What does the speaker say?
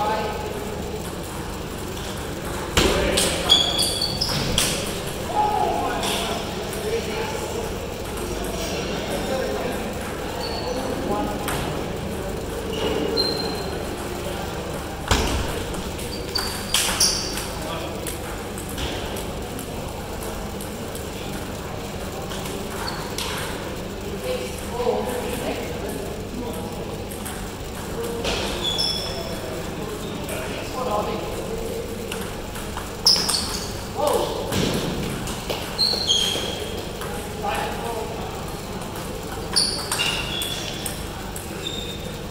by